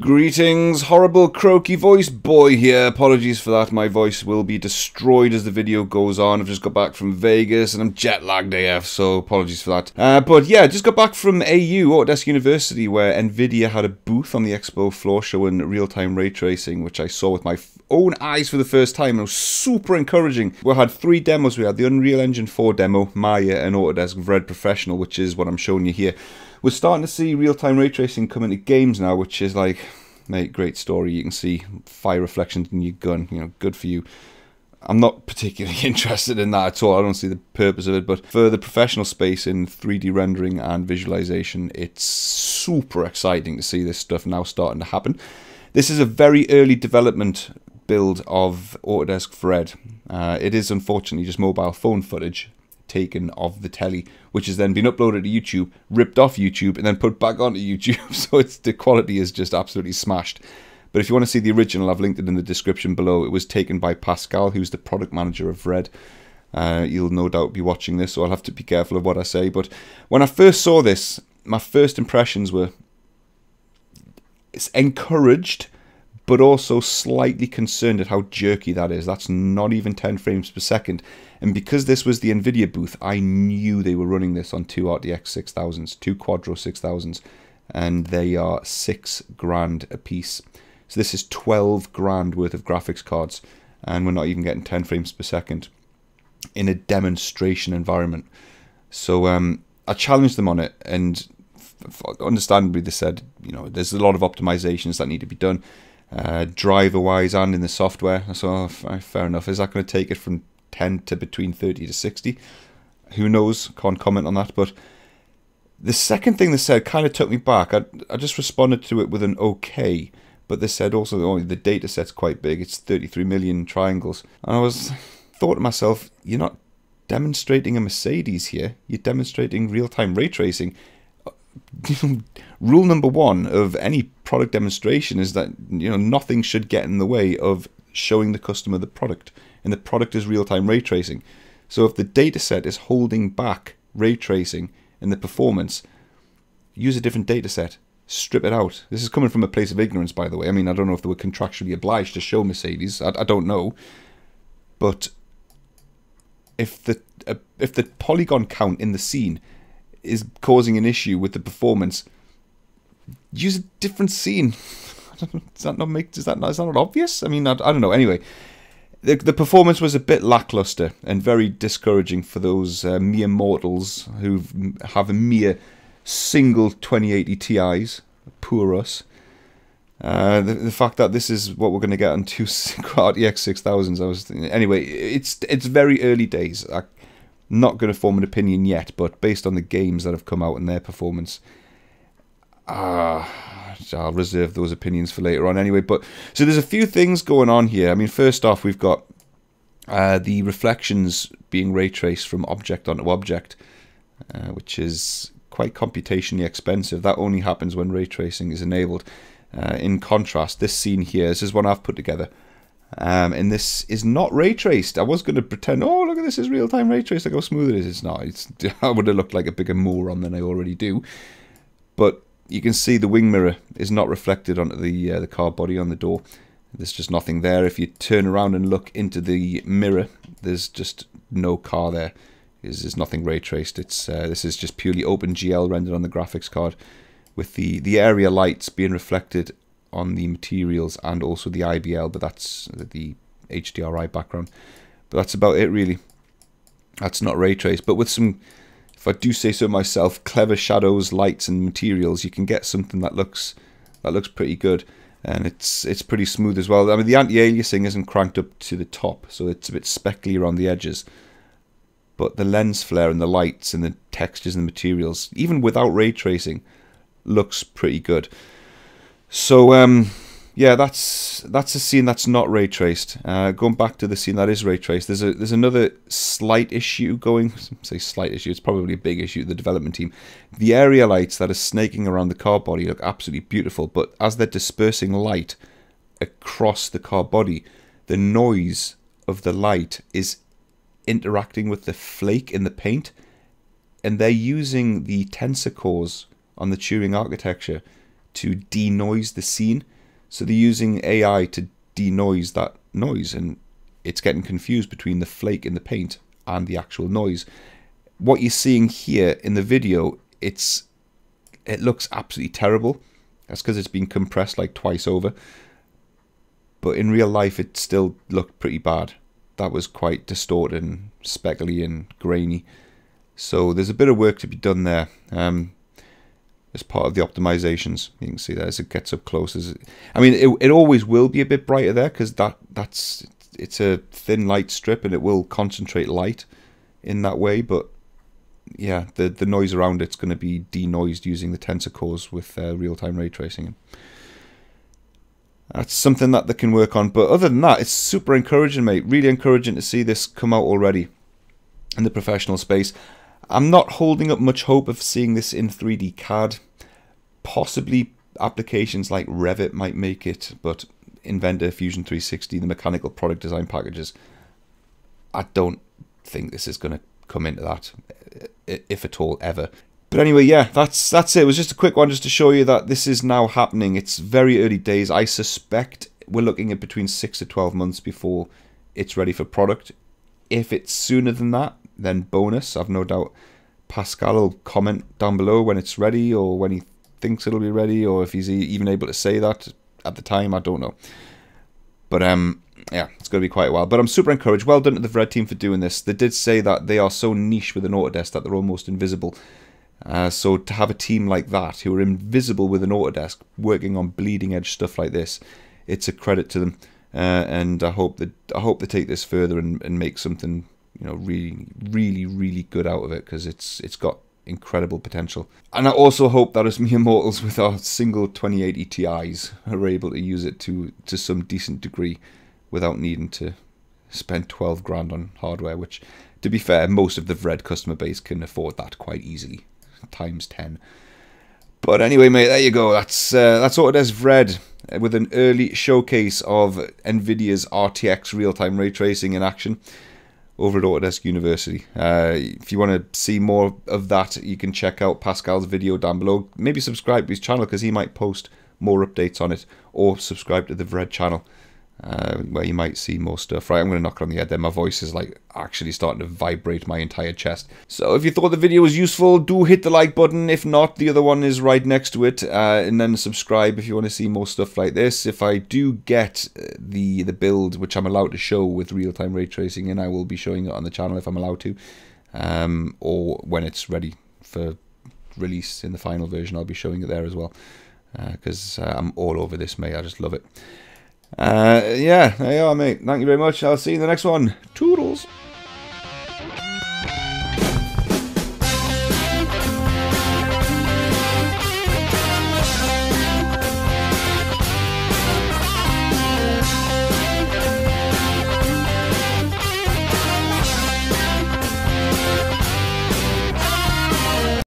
Greetings, horrible croaky voice boy here. Apologies for that. My voice will be destroyed as the video goes on. I've just got back from Vegas and I'm jet lagged AF, so apologies for that. Uh, but yeah, just got back from AU, Autodesk University, where Nvidia had a booth on the expo floor showing real-time ray tracing, which I saw with my own eyes for the first time. It was super encouraging. We had three demos. We had the Unreal Engine 4 demo, Maya, and Autodesk Vred Professional, which is what I'm showing you here we're starting to see real-time ray tracing come into games now, which is like, mate, great story. You can see fire reflections in your gun. You know, good for you. I'm not particularly interested in that at all. I don't see the purpose of it. But for the professional space in 3D rendering and visualization, it's super exciting to see this stuff now starting to happen. This is a very early development build of Autodesk Vred. Uh, it is unfortunately just mobile phone footage, taken of the telly, which has then been uploaded to YouTube, ripped off YouTube, and then put back onto YouTube. so it's the quality is just absolutely smashed. But if you want to see the original, I've linked it in the description below. It was taken by Pascal, who's the product manager of Vred. Uh, you'll no doubt be watching this, so I'll have to be careful of what I say. But when I first saw this, my first impressions were it's encouraged but also slightly concerned at how jerky that is. That's not even 10 frames per second. And because this was the NVIDIA booth, I knew they were running this on two RTX 6000s, two Quadro 6000s, and they are six grand a piece. So this is 12 grand worth of graphics cards, and we're not even getting 10 frames per second in a demonstration environment. So um, I challenged them on it, and understandably they said, you know, there's a lot of optimizations that need to be done uh, driver wise and in the software. So oh, fair enough. Is that going to take it from 10 to between 30 to 60? Who knows? Can't comment on that. But the second thing they said kind of took me back. I, I just responded to it with an okay. But they said also oh, the data set's quite big. It's 33 million triangles. And I was thought to myself, you're not demonstrating a Mercedes here. You're demonstrating real-time ray tracing. rule number one of any product demonstration is that you know nothing should get in the way of showing the customer the product, and the product is real-time ray tracing. So if the data set is holding back ray tracing in the performance, use a different data set. Strip it out. This is coming from a place of ignorance, by the way. I mean, I don't know if they were contractually obliged to show Mercedes. I, I don't know, but if the uh, if the polygon count in the scene is causing an issue with the performance, use a different scene. does that not make? Does that not, is that not obvious? I mean, I, I don't know. Anyway, the the performance was a bit lackluster and very discouraging for those uh, mere mortals who have a mere single 2080 Ti's. Poor us. Uh, the, the fact that this is what we're going to get on two RTX 6000s, I was thinking, anyway. It's it's very early days. I not going to form an opinion yet, but based on the games that have come out and their performance, uh, I'll reserve those opinions for later on anyway. But so there's a few things going on here. I mean, first off, we've got uh, the reflections being ray traced from object onto object, uh, which is quite computationally expensive. That only happens when ray tracing is enabled. Uh, in contrast, this scene here, this is one I've put together. Um, and this is not ray traced. I was going to pretend, oh, look at this, is real time ray traced. Look how smooth it is. It's not. It's, I would have looked like a bigger moron than I already do. But you can see the wing mirror is not reflected onto the uh, the car body on the door. There's just nothing there. If you turn around and look into the mirror, there's just no car there. There's, there's nothing ray traced. It's uh, this is just purely OpenGL rendered on the graphics card, with the the area lights being reflected on the materials and also the IBL, but that's the HDRI background. But that's about it really. That's not ray trace, but with some, if I do say so myself, clever shadows, lights, and materials, you can get something that looks that looks pretty good, and it's it's pretty smooth as well. I mean, the anti-aliasing isn't cranked up to the top, so it's a bit speckly around the edges. But the lens flare and the lights and the textures and the materials, even without ray tracing, looks pretty good. So um, yeah, that's that's a scene that's not ray traced. Uh, going back to the scene that is ray traced, there's a there's another slight issue going. Say slight issue. It's probably a big issue. The development team, the area lights that are snaking around the car body look absolutely beautiful, but as they're dispersing light across the car body, the noise of the light is interacting with the flake in the paint, and they're using the tensor cores on the Turing architecture to denoise the scene. So they're using AI to denoise that noise, and it's getting confused between the flake in the paint and the actual noise. What you're seeing here in the video, it's it looks absolutely terrible. That's because it's been compressed like twice over. But in real life, it still looked pretty bad. That was quite distorted and speckly and grainy. So there's a bit of work to be done there. Um, as part of the optimizations. You can see that as it gets up close. As it, I mean, it, it always will be a bit brighter there because that that's it's a thin light strip and it will concentrate light in that way. But yeah, the the noise around it's going to be denoised using the tensor cores with uh, real time ray tracing. That's something that they can work on. But other than that, it's super encouraging, mate. Really encouraging to see this come out already in the professional space. I'm not holding up much hope of seeing this in 3D CAD. Possibly applications like Revit might make it, but Inventor, Fusion 360, the mechanical product design packages, I don't think this is going to come into that, if at all, ever. But anyway, yeah, that's that's it. It was just a quick one just to show you that this is now happening. It's very early days. I suspect we're looking at between 6 to 12 months before it's ready for product. If it's sooner than that, then bonus. I've no doubt Pascal will comment down below when it's ready or when he thinks it'll be ready or if he's even able to say that at the time. I don't know. But um, yeah, it's going to be quite a while. But I'm super encouraged. Well done to the Vred team for doing this. They did say that they are so niche with an Autodesk that they're almost invisible. Uh, so to have a team like that who are invisible with an Autodesk working on bleeding edge stuff like this, it's a credit to them. Uh, and I hope that I hope they take this further and, and make something you know really really really good out of it because it's it's got incredible potential. And I also hope that as me immortals with our single 2080 Ti's are able to use it to to some decent degree without needing to spend 12 grand on hardware, which to be fair, most of the Vred customer base can afford that quite easily, times 10. But anyway, mate, there you go. That's uh, that's Autodesk Vred with an early showcase of NVIDIA's RTX real-time ray tracing in action over at Autodesk University. Uh, if you want to see more of that, you can check out Pascal's video down below. Maybe subscribe to his channel because he might post more updates on it, or subscribe to the Vred channel uh, where you might see more stuff. Right, I'm going to knock it on the head there. My voice is like actually starting to vibrate my entire chest. So if you thought the video was useful, do hit the like button. If not, the other one is right next to it. Uh, and then subscribe if you want to see more stuff like this. If I do get uh, the, the build, which I'm allowed to show with real-time ray tracing in, I will be showing it on the channel if I'm allowed to. Um, or when it's ready for release in the final version, I'll be showing it there as well. Because uh, uh, I'm all over this, mate. I just love it. Uh, yeah, there you are, mate. Thank you very much. I'll see you in the next one. Two.